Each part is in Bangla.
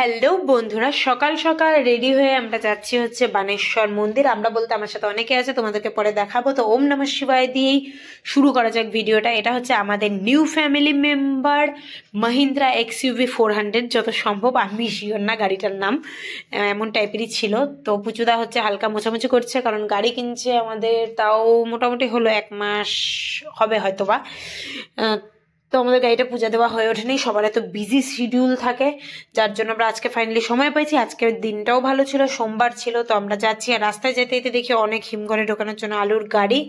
হ্যালো বন্ধুরা সকাল সকাল রেডি হয়ে আমরা যাচ্ছি হচ্ছে বানেশ্বর মন্দির। আমরা বলতে আমার সাথে অনেকে আছে তোমাদেরকে পরে দেখাবো। তো ওম নমঃ শিবায় দিয়েই শুরু করা যাক ভিডিওটা এটা হচ্ছে আমাদের new family member Mahindra X UV four hundred যত সম্ভব। আমি শিওর না গাড়িটার নাম এমন টাইপেরই ছিল। তো পুচুদা হচ্ছে হালকা মোছামুছি করছে কারণ গাড়ি কিনছে আমাদের তাও মোটামুটি হলো এক মাস হবে হয়তো বা আহ, তো আমাদের গাড়িটা পূজা দেওয়া হয়ে ওঠেনি, সবার এত বিজি শিডিউল থাকে, যার জন্য আমরা আজকে ফাইনালি সময় পাইছি আজকের দিনটাও ভালো ছিল, সোমবার ছিল, তো আমরা যাচ্ছি। আর রাস্তায় যেতে যেতে দেখি অনেক হিমঘরে ঢোকানোর জন্য আলুর গাড়ি।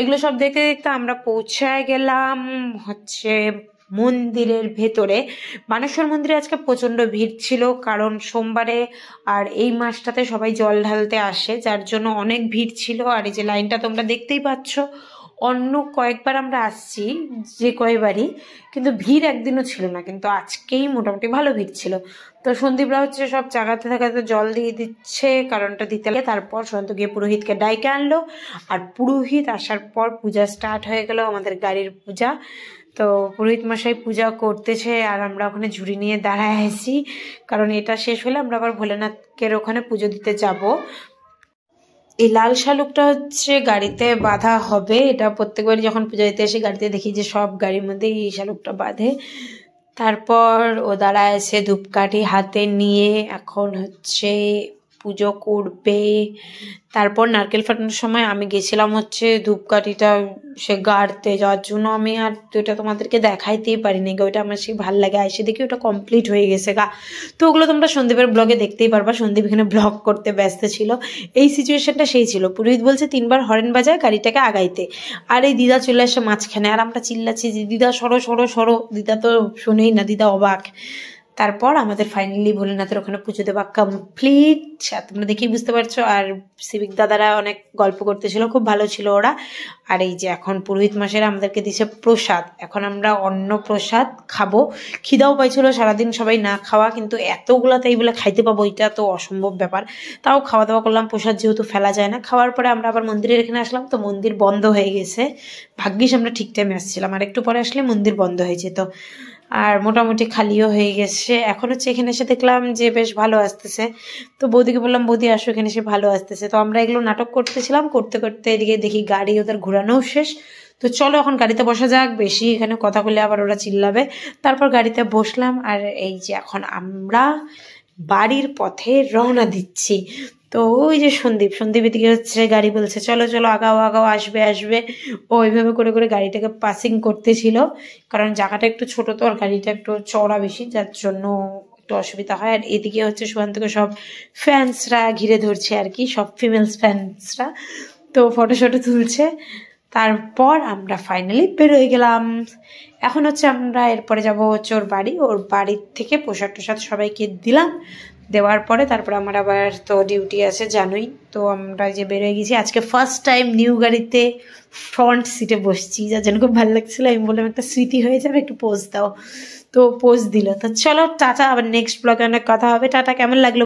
এগুলো সব দেখতে দেখতে আমরা পৌঁছায় গেলাম হচ্ছে মন্দিরের ভেতরে। বানেশ্বর মন্দিরে আজকে প্রচণ্ড ভিড় ছিল, কারণ সোমবারে আর এই মাসটাতে সবাই জল ঢালতে আসে, যার জন্য অনেক ভিড় ছিল। আর এই যে লাইনটা তোমরা দেখতেই পাচ্ছ অন্য কয়েকবার আমরা আসছি, যে কয়েকবারই কিন্তু ভিড় একদিনও ছিল না, কিন্তু আজকেই মোটামুটি ভালো ভিড় ছিল। তো সন্দীপরা হচ্ছে সব জায়গাতে থাকাতে জল দিয়ে দিচ্ছে, কারণটা দিতে লাগে। তারপর সন্ত গিয়ে পুরোহিতকে ডাইকে আনলো, আর পুরোহিত আসার পর পূজা স্টার্ট হয়ে গেল আমাদের গাড়ির পূজা। তো পুরোহিত মশাই পূজা করতেছে, আর আমরা ওখানে ঝুড়ি নিয়ে দাঁড়ায় আছি। কারণ এটা শেষ হলে আমরা আবার ভোলেনাথের ওখানে পুজো দিতে যাব। এই লাল শালুকটা হচ্ছে গাড়িতে বাঁধা হবে। এটা প্রত্যেকবারই যখন পুজো দিতে আসে, গাড়িতে দেখি যে সব গাড়ির মধ্যে এই শালুকটা বাঁধে। তারপর ও দাঁড়ায় এসে ধূপকাঠি হাতে নিয়ে। এখন হচ্ছে পুজো করবে। তারপর নারকেল ফাটানোর সময় আমি গেছিলাম হচ্ছে ধূপকাঠিটা, সে গাড়তে যাওয়ার জন্য। আমি আর ওটা তোমাদেরকে দেখাইতেই পারিনি গা, ওইটা আমার সেই ভালো লাগে। এসে দেখি ওটা কমপ্লিট হয়ে গেছে গা। তো ওগুলো তোমরা সন্দীপের ব্লগে দেখতেই পারবা। সন্দীপ এখানে ব্লগ করতে ব্যস্ত ছিল। এই সিচুয়েশনটা সেই ছিল। পুরোহিত বলছে, তিনবার হরেন বাজায় গাড়িটাকে আগাইতে। আর এই দিদা চলে আসে মাঝখানে। আর আমরা চিল্লাচ্ছি যে, দিদা সরো সরো সরো। দিদা তো শোনেই না, দিদা অবাক। তারপর আমাদের ফাইনালি ভোলেনাথের ওখানে পুজো দেওয়া কমপ্লিট তোমরা দেখেই বুঝতে পারছ, আর সিভিক দাদারা অনেক গল্প করতেছিল, খুব ভালো ছিল ওরা। আর এই যে এখন পুরোহিত মাসেরা আমাদেরকে দিছে প্রসাদ। এখন আমরা অন্য প্রসাদ খাব। খিদাও পাইছিল, সারাদিন সবাই না খাওয়া, কিন্তু এতগুলাতে এইগুলো খাইতে পাবো, এটা তো অসম্ভব ব্যাপার। তাও খাওয়া দাওয়া করলাম, প্রসাদ যেহেতু ফেলা যায় না। খাওয়ার পরে আমরা আবার মন্দিরের এখানে আসলাম, তো মন্দির বন্ধ হয়ে গেছে। ভাগ্যিস আমরা ঠিক টাইমে আসছিলাম। আর একটু পরে আসলে মন্দির বন্ধ হয়ে যেত। আর মোটামুটি খালিও হয়ে গেছে। এখন হচ্ছে এখানে এসে দেখলাম যে বেশ ভালো আসতেছে। তো বৌদিকে বললাম, বৌদি, আসো এখানে এসে ভালো আসতেছে। তো আমরা এগুলো নাটক করতেছিলাম, করতে করতে এদিকে দেখি গাড়ি ওদের ঘোরানোও শেষ। তো চলো এখন গাড়িতে বসা যাক, বেশি এখানে কথা বলে আবার ওরা চিল্লাবে। তারপর গাড়িতে বসলাম, আর এই যে এখন আমরা বাড়ির পথে রওনা দিচ্ছি। তো ওই যে সন্দীপ সন্দীপ এদিকে হচ্ছে গাড়ি বলছে, চলো চলো, আগাও আগাও, আসবে আসবে। ও ওইভাবে করে করে গাড়িটাকে পাসিং করতেছিল, কারণ জায়গাটা একটু ছোট তো, আর গাড়িটা একটু চড়া বেশি, যার জন্য একটু অসুবিধা হয়। আর এদিকে হচ্ছে সুকান্তকে সব ফ্যান্সরা ঘিরে ধরছে আর কি, সব ফিমেলস ফ্যান্সরা তো ফটো শটো তুলছে। তারপর আমরা ফাইনালি বেরোয় গেলাম। এখন হচ্ছে আমরা এরপরে যাব হচ্ছে ওর বাড়ি। ওর বাড়ির থেকে পোশাক টোশাক সবাইকে দিলাম। দেওয়ার পরে তারপর আমার আবার তো ডিউটি আছে জানোই, তো আমরা যে বেরোয় গেছি, আজকে ফার্স্ট টাইম নিউ গাড়িতে ফ্রন্ট সিটে বসছি। যার জন্য খুব ভালো লাগছিল, আমি বললাম একটা স্মৃতি হয়ে যাবে, একটু পোজ দাও। তো পোজ দিল। তো চলো টাটা, আবার নেক্সট ব্লগে অনেক কথা হবে। টাটা, কেমন লাগল?